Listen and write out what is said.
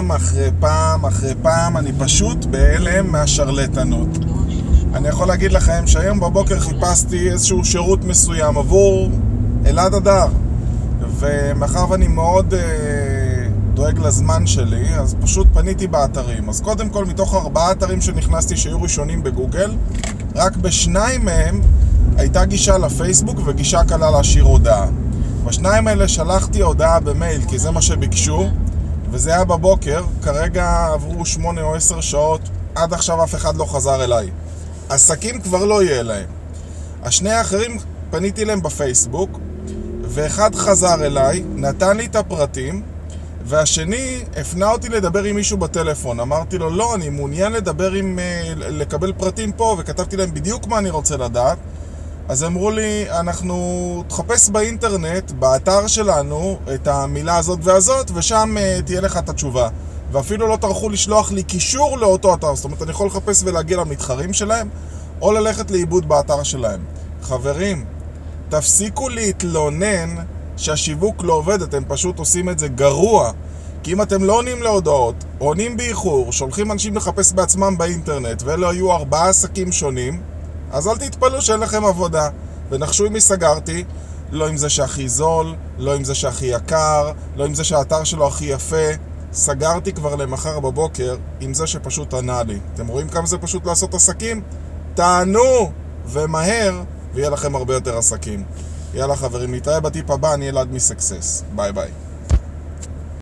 פעם אחרי פעם אחרי פעם אני פשוט בהלם מהשרלטנות. אני יכול להגיד לכם שהיום בבוקר חיפשתי איזשהו שירות מסוים עבור אלעד הדר ומאחר ואני מאוד אה, דואג לזמן שלי, אז פשוט פניתי באתרים. אז קודם כל, מתוך ארבעה אתרים שנכנסתי שהיו ראשונים בגוגל, רק בשניים מהם הייתה גישה לפייסבוק וגישה קלה להשאיר הודעה. בשניים האלה שלחתי הודעה במייל, כי זה מה שביקשו, וזה היה בבוקר, כרגע עברו שמונה או עשר שעות, עד עכשיו אף אחד לא חזר אליי. עסקים כבר לא יהיה להם. השני האחרים, פניתי אליהם בפייסבוק, ואחד חזר אליי, נתן לי את הפרטים, והשני הפנה אותי לדבר עם מישהו בטלפון. אמרתי לו, לא, אני מעוניין לדבר עם... אה, לקבל פרטים פה, וכתבתי להם בדיוק מה אני רוצה לדעת. אז אמרו לי, אנחנו תחפש באינטרנט, באתר שלנו, את המילה הזאת והזאת, ושם uh, תהיה לך את התשובה. ואפילו לא טרחו לשלוח לי קישור לאותו אתר, זאת אומרת, אני יכול לחפש ולהגיע למתחרים שלהם, או ללכת לאיבוד באתר שלהם. חברים, תפסיקו להתלונן שהשיווק לא עובד, אתם פשוט עושים את זה גרוע. כי אם אתם לא עונים להודעות, עונים באיחור, שולחים אנשים לחפש בעצמם באינטרנט, ואלו היו ארבעה עסקים שונים, אז אל תתפלאו שאין לכם עבודה. ונחשו עם מי סגרתי, לא עם זה שהכי זול, לא עם זה שהכי יקר, לא עם זה שהאתר שלו הכי יפה. סגרתי כבר למחר בבוקר עם זה שפשוט ענה לי. אתם רואים כמה זה פשוט לעשות עסקים? תענו! ומהר, ויהיה לכם הרבה יותר עסקים. יאללה חברים, נתראה בטיפ הבא, אני אלעד מסקסס. ביי ביי.